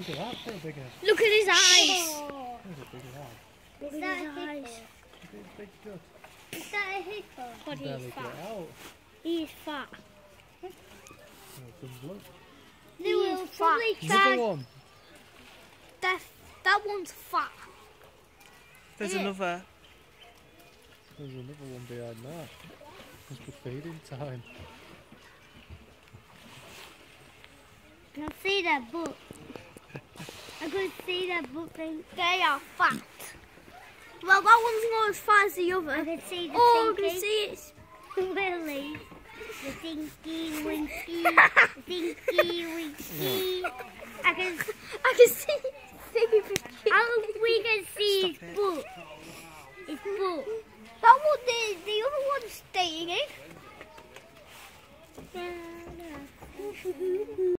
Look at that, pretty big head. Look at his eyes. There's a big head. Look Is at that his a hippo? eyes. Big, big gut. Is that a hippo? But Barely he's fat. He's fat. Oh, good luck. They He's probably fat. Another one. That, that one's fat. There's Yeah. another. There's another one behind that. Must be feeding time. I can see their butt that book thing? They are fat. Well, that one's not as fat as the other. I can see the Oh, I can see it's really? The thinky winky, thinky winky. I can, I can see, I don't, oh, we can see Stop his butt. His butt. That one, the, the other one's staying in. Eh?